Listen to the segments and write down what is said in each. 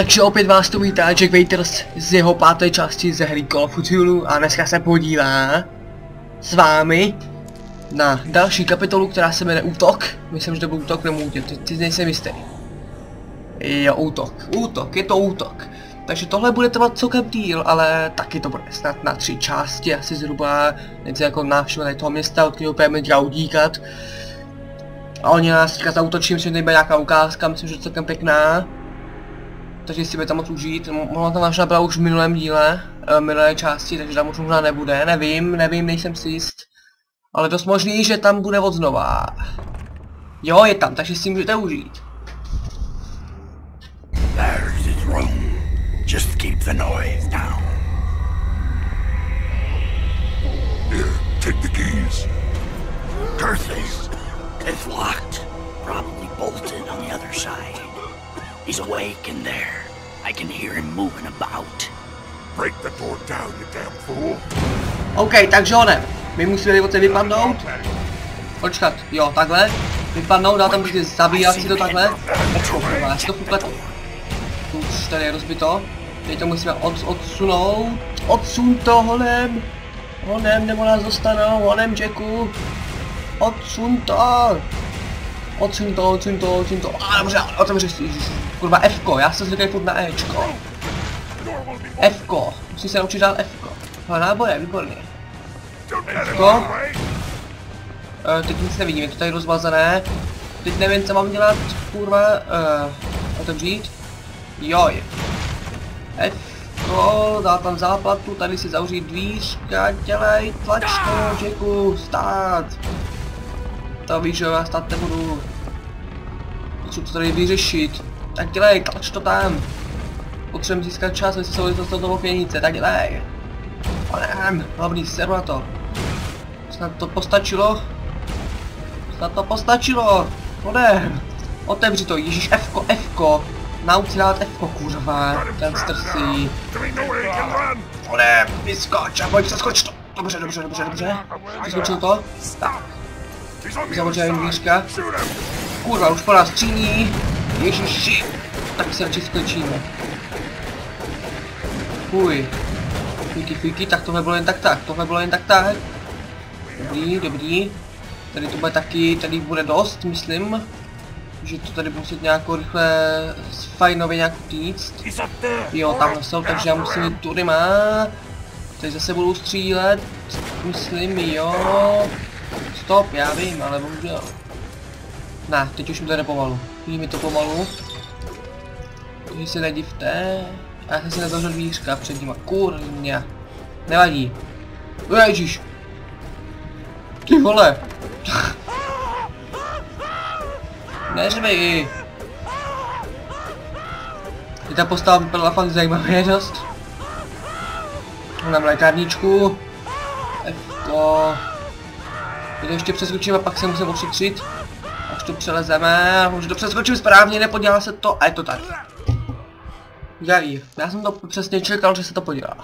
Takže opět vás tu vítá Jack Waiters z jeho páté části ze hry Call of Cthulhu a dneska se podívá s vámi na další kapitolu, která se jmenuje Útok. Myslím, že to byl útok nebo útěk, ty, ty nejsem jistý. Jo, útok. Útok, je to útok. Takže tohle bude trvat celkem díl, ale taky to bude snad na tři části, asi zhruba něco jako návštěva toho města, od kterého budeme udíkat. A oni nás teďka zautočí, myslím, že nějaká ukázka, myslím, že je celkem pěkná takže si bude tam moc užít. Mohla tam možná byla už v minulém díle, uh, minulé části, takže tam už možná nebude, nevím, nevím, nejsem si jist. Ale dost možný, že tam bude od znova. Jo, je tam, takže si můžete užít. It's locked. Probably bolted on the other side. He's awake in there. I can hear him moving about. Break the door down, you damn fool. OK, takže one. My musíme od vypadnout. Počkat, jo, takhle. Vypadnout, dá tam prostě zabíjat si to takhle. Já si to popletu. Už tady je rozbito. Teď to musíme od, odsunout. Odsun to honem. Honem, nebo nás dostanou, honem Jacku. Odsun to. Odsun to, odsun to, odsun to. A dobře, otevři si. Kurva Fko, já se zvyklý furt na Ečko. Fko, musí se naučit dát Fko. Ale náboje, výborně. Fko. Uh, teď nic nevidím, je to tady rozvazené. Teď nevím, co mám dělat, kurva. Uh, otevřít. Joj. Fko, dá tam záplatu, tady si zavřít dvířka, dělej, tlač to, Jacku, stát. To víš, že já stát nebudu. Potřebuji to tady vyřešit. Tak dělej, tlač to tam. Potřebujeme získat čas, aby se se dostal do pěnice, tak dělej. Onem, dobrý, seru na to. Snad to postačilo? Snad to postačilo. Onem. Otevři to, ježíš, Fko, Fko. Nauč dát Fko, kurva. Ten strsí. Onem, vyskoč a pojď, zaskoč to. Dobře, dobře, dobře, dobře. Vyskočil to? Tak. Zavřel dvířka. Kurva, už po nás stříní. Ježiši. Tak se radši skočíme. Fuj. Fíky, fíky, tak tohle bylo jen tak tak, tohle bylo jen tak tak. Dobrý, dobrý. Tady to bude taky, tady bude dost, myslím. Že to tady muset nějakou rychle fajnově nějak týct. Jo, tamhle jsou, takže já musím jít tudy má. Tady zase budu střílet, myslím, jo. Stop, já vím, ale bohužel. Ne, teď už mi to jde pomalu. Mi to pomalu. Takže se nedivte. A já jsem si nezavřel dvířka před nima. Kurňa. Nevadí. Ježíš. Ty vole. Neřvi. Je ta postava vypadala fakt zajímavě dost. Mám lékárničku. Fko. to ještě přeskočím a pak se musím ošetřit. Až to přelezeme, už to přeskočím správně, nepodělá se to a je to tady. Dělí. Já jsem to přesně čekal, že se to podělá.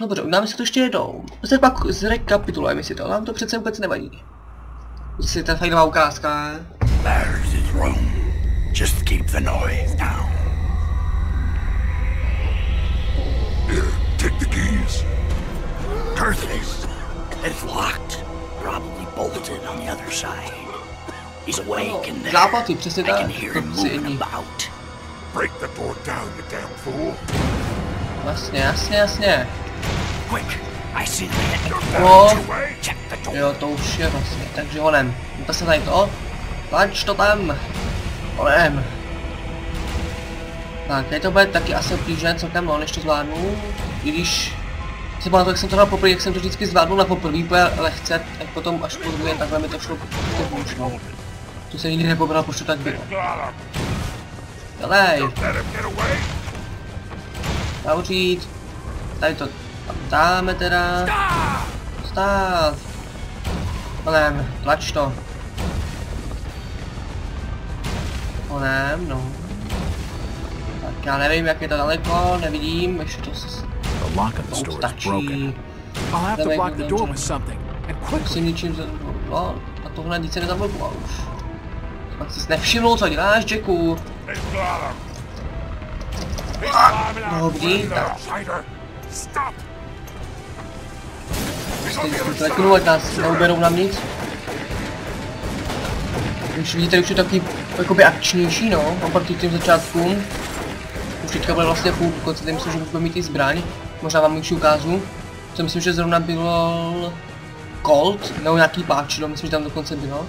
Dobře, uděláme si to ještě jednou. Zde pak zrekapitulujeme si to, nám to přece vůbec nevadí. Si ta fajnová ukázka. Just keep the noise down. Here, take the keys. It's locked. Probably bolted on the other side. He's awake in there. Zápaty, přesně tak. I can hear him moving about. Break the door down, you damn fool. Jasně, jasně, jasně. Quick, I see the head. No. Check the door. Jo, to už je vlastně, takže honem. To se tady to. Tlač to tam. Honem. Tak, tady to bude taky asi obtížné celkem, no, než to zvládnu. I když si pamatuju, jak jsem to dal poprvé, jak jsem to vždycky zvládnul na poprvé, úplně lehce, tak potom až po druhé, takhle mi to šlo prostě hůř, no. To se nikdy nepobral, proč to tak bylo. Dělej! Zavřít! Tady to tam dáme teda. Stát! Onem, tlač to. Onem, no. Tak já nevím, jak je to daleko, nevidím, ještě to The lock of the store is broken. I'll have to block the door with something. And quickly. Musím něčím za... No, a tohle nic se nezablokoval už. Pak jsi nevšiml, co děláš, Jacku. Dobrý, window. tak on leknu, ať nás neuberou na nic. Už vidíte, už je taky jakoby akčnější, no, oproti těm začátkům. Už teďka bude vlastně půl konce, tím myslím, že už bude mít i zbraň. Možná vám už ukážu. To myslím, že zrovna bylo Colt, nebo nějaký páč, no, myslím, že tam dokonce bylo.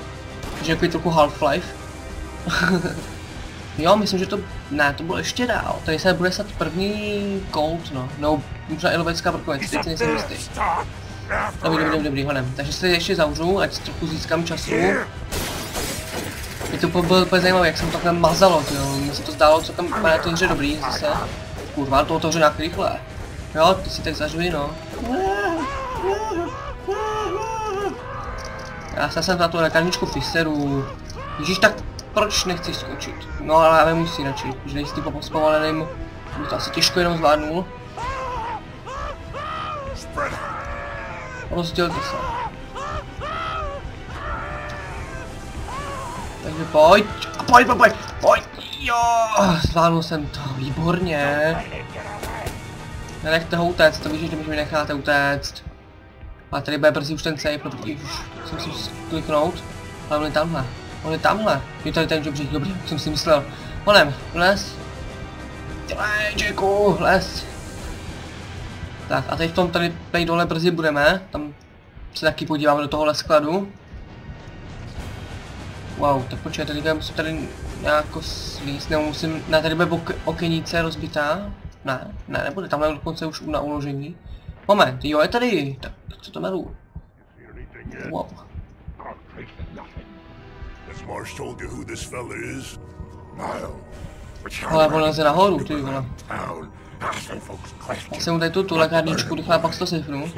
Takže jako trochu Half-Life. jo, myslím, že to, ne, to bylo ještě dál. Tady se bude snad první Colt, no, no, možná i lovecká He's teď si nejsem jistý. After Dobrý, dobrý, dobrý, honem. Takže se ještě zavřu, ať trochu získám času. Je to bylo úplně zajímavé, jak jsem to takhle mazalo, jo. Mně se to zdálo celkem na té hře dobrý zase. Kurva, to otevře nějak rychle. Jo, ty si tak zažuji, no. Já se jsem na tu lékárničku Fiseru. Ježíš, tak proč nechceš skočit? No ale já nemusí radši, že nejsi typa pospovaleným. Bych to asi těžko jenom zvládnul. Rozdělte se. Takže pojď, pojď, pojď, pojď, jo, zvládnul jsem to, výborně. Nenechte ho utéct, to víš, že mi necháte utéct. A tady bude brzy už ten save, protože už jsem si kliknout. Ale on je tamhle, on je tamhle. Je tady ten žebřík, dobrý, jsem si myslel. Honem, les. Dělej, Jacku, les. Tak a teď v tom tady, tady dole brzy budeme, tam se taky podíváme do tohohle skladu. Wow, tak počkej, tady musím tady nějako slíst, nebo musím, ne, tady bude ok okenice rozbitá. Ne, ne, nebude, tamhle dokonce už na uložení. Moment, jo, je tady, tak co to yet? Wow. Ale on leze nahoru, ty vole. Já jsem mu tady tu, tu lékárničku rychle, pak to much.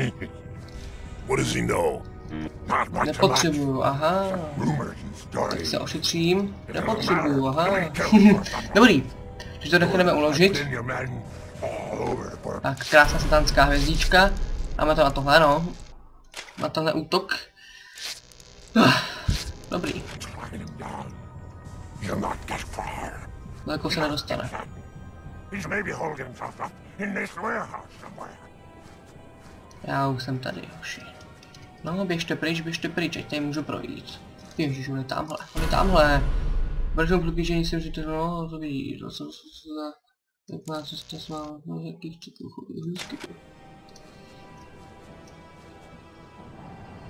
Nepotřebuju, aha. Stories. Se ošetřím, nepotřebuju, aha. Dobrý, takže to necháme uložit. Tak, krásná satanská hvězdička. Dáme to na tohle, no. Na tenhle útok. Ah, Dobrý, daleko se nedostane. Já už jsem tady, hoši. No, běžte pryč, běžte pryč, ať tady můžu projít. Ježiš, on je tamhle, on je tamhle. Bržím přiblížení jsem, že to no, to vidí, to jsou za... Jak má cesta s vámi, no jaký chcete chodit hezky.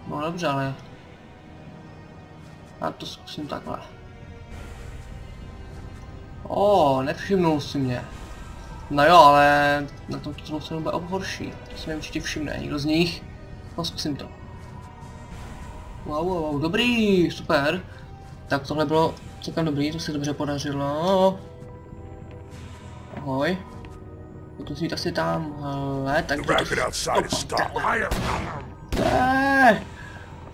No dobře, ale... Já to zkusím takhle. O, nevšimnul si mě. No jo, ale na tom to se bude horší. To si mi určitě všimne, někdo z nich. No zkusím to. Wow, wow, wow, dobrý, super. Tak tohle bylo celkem dobrý, to se dobře podařilo. Ahoj. To jít asi tamhle, The takže racket to... Ne.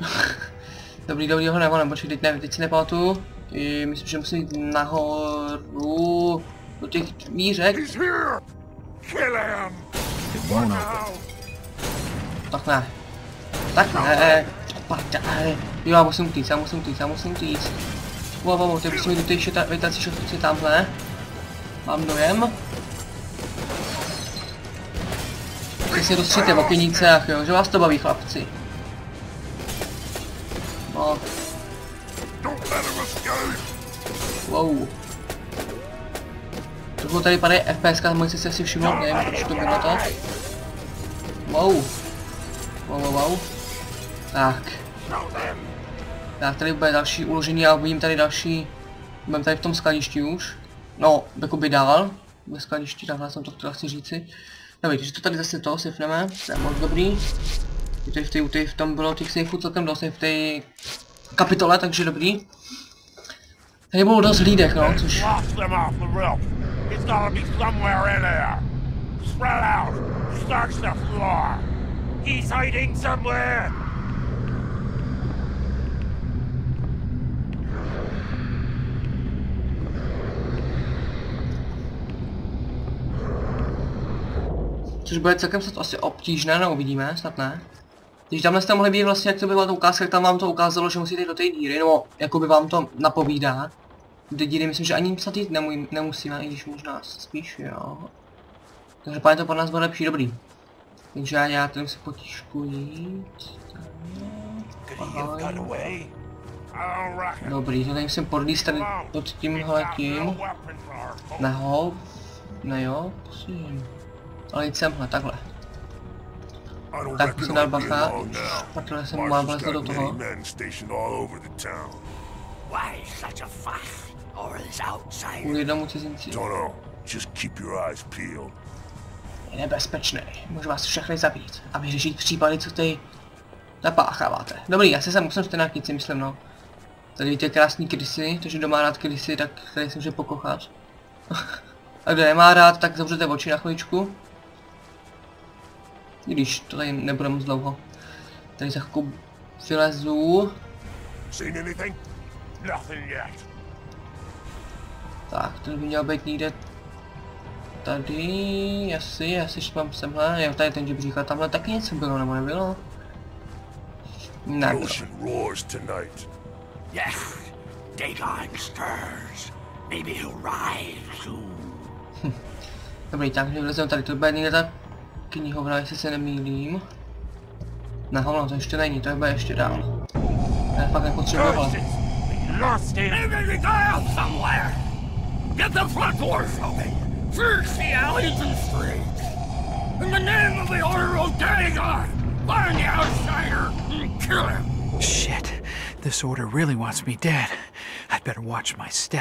Dobrý, dobrý, ho nebo počkej, teď ne, teď si nepamatuju. I myslím, že musím jít nahoru do těch. Now. Tak ne. Tak ne. Pardale. Jo, já musím utíct, já musím utíct, já musím utíct. Wow, wow, wow, teď musím jít do šeta, vytací šotici tamhle. Mám dojem. Teď si rozstříte v okenícech, jo, že vás to baví, chlapci. No, wow. Trochu tady padají FPS, můžete se si všimnout, nevím, proč to bylo tak. Wow. Wow, wow, wow. Tak. Tak tady bude další uložení a uvidím tady další. Budeme tady v tom skladišti už. No, jakoby dál. Ve skladišti, takhle jsem to chtěl chci říci. Dobrý, takže to tady zase to sifneme, to je moc dobrý. Je tady v, tady v tom bylo těch safeů celkem dost, i v té kapitole, takže dobrý. Tady bylo dost hlídek, no, což. He's hiding somewhere. Což bude celkem snad asi obtížné, no uvidíme, snad ne. Když tamhle jste mohli být vlastně, jak to byla ta ukázka, tam vám to ukázalo, že musíte jít do té díry, nebo jako by vám to napovídá. Dědiny myslím, že ani psat jít nemů- nemusíme, i když možná spíš jo. Takže pán to pro nás bude lepší, dobrý. Takže já, já tady si potížku jít. Dobrý, to tady musím podlíst tady pod tímhle tím. Naho. Ne jo, prosím. Ale jít semhle, takhle. Tak, si dal bacha. Prdele jsem mám vlezl do toho. Kvůli jednomu cizinci. Don't know. Just keep your eyes peeled. Je nebezpečný. Můžu vás všechny zabít a vyřešit případy, co tady napácháváte. Dobrý, já se sem musím štenáknici, myslím, no. Tady vidíte krásný krysy, takže kdo má rád krysy, tak tady se může pokochat. a kdo nemá rád, tak zavřete oči na chviličku. Když to tady nebude moc dlouho. Tady za chvilku vylezu. Tak, ten by měl být někde tady, asi, asi mám semhle, jo, tady ten žebřík, tamhle taky něco bylo, nebo nebylo? The Nebylo. ocean roars tonight. Yes, Dagon stirs. Maybe he'll rise soon. Dobrý, takže vlezeme tady, to bude někde ta knihovna, jestli se nemýlím. Ne, hovno, to ještě není, to bude ještě dál. Já fakt nepotřeboval. Curses! We lost him! Maybe the guy somewhere. Get the front doors open. Search the alleys and streets. In the name of the Order of Dagon, find the outsider and kill him. Shit. This order really wants me dead. I'd better watch my step.